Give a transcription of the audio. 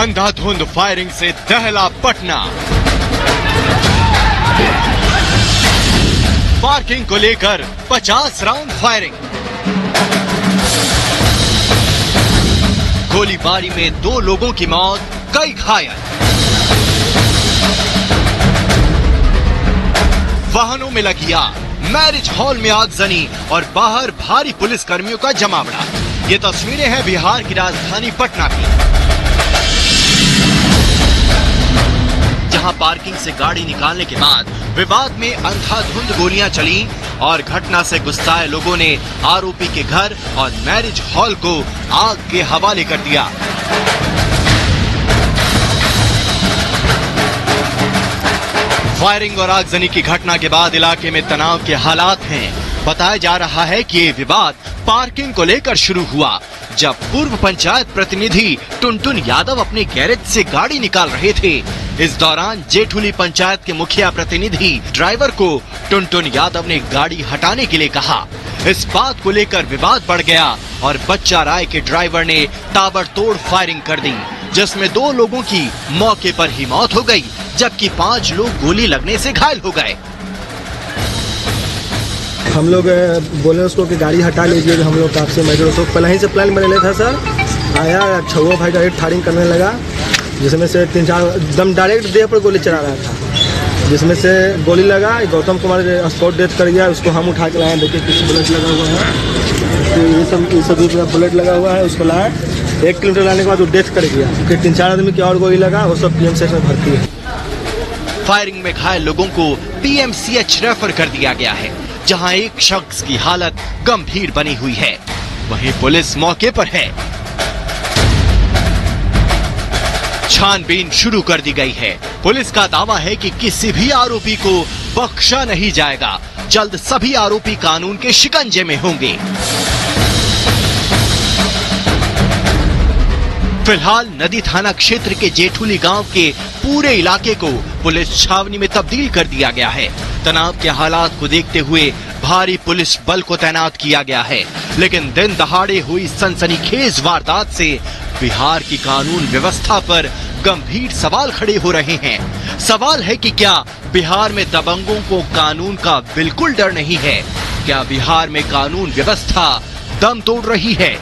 अंधाधुंध फायरिंग से दहला पटना। पार्किंग को लेकर 50 राउंड फायरिंग। गोलीबारी में दो लोगों की मौत, कई घायल। वाहनों में लगी आग, मैरिज हॉल में आगजनी और बाहर भारी पुलिस कर्मियों का जमावड़ा। ये तस्वीरें हैं बिहार की राजधानी पटना की। जहाँ पार्किंग से गाड़ी निकालने के बाद विवाद में अंधाधुंध गोलियाँ चली और घटना से गुस्साए लोगों ने आरोपी के घर और मैरिज हॉल को आग के हवाले कर दिया। फायरिंग और आगजनी की घटना के बाद इलाके में तनाव के हालात हैं। बताया जा रहा है कि ये विवाद पार्किंग को लेकर शुरू हुआ, जब पूर्व पंचायत प्रतिनिधि टुनटुन यादव अपने गैरेज से गाड़ी निकाल रहे थे। इस दौरान जेठुली पंचायत के मुखिया प्रतिनिधि ड्राइवर को टुनटुन यादव ने गाड़ी हटाने के लिए कहा। इस बात को लेकर विवाद बढ़ गया और बच्चा राय के ड्राइवर ने ताबड़तोड़ फायरिंग कर दी, जिसमें दो लोगों की मौके पर ही मौत हो गई, जबकि पाँच लोग गोली लगने से घायल हो गए। हम लोग बोले उसको कि गाड़ी हटा लीजिए, हम लोग आपसे मैं पहले ही से प्लान बने था, सर। आया छुआ भाई डायरेक्ट फायरिंग करने लगा, जिसमें से तीन चार दम डायरेक्ट देह पर गोली चला रहा था। जिसमें से गोली लगा, गौतम कुमार स्पॉट डेथ कर गया उसको हम उठा के लाए। देखिए किसी बुलेट लगा हुआ है। तो ये सब ये सब भी बुलेट लगा हुआ है, उसको लाए। एक किलोमीटर लाने के बाद वो डेथ कर गया फिर तीन चार आदमी की और गोली लगा, वो सब पी में भर्ती है। फायरिंग में घायल लोगों को पीएमसीएच रेफर कर दिया गया है। जहाँ एक शख्स की हालत गंभीर बनी हुई है। वहीं पुलिस मौके पर है। छानबीन शुरू कर दी गई है। पुलिस का दावा है कि किसी भी आरोपी को बख्शा नहीं जाएगा। जल्द सभी आरोपी कानून के शिकंजे में होंगे। फ़िलहाल नदी थाना क्षेत्र के जेठुली गाँव के पूरे इलाके को पुलिस छावनी में तब्दील कर दिया गया है। तनाव के हालात को देखते हुए भारी पुलिस बल को तैनात किया गया है। लेकिन दिन दहाड़े हुई सनसनीखेज वारदात से बिहार की कानून व्यवस्था पर गंभीर सवाल खड़े हो रहे हैं। सवाल है कि क्या बिहार में दबंगों को कानून का बिल्कुल डर नहीं है? क्या बिहार में कानून व्यवस्था दम तोड़ रही है?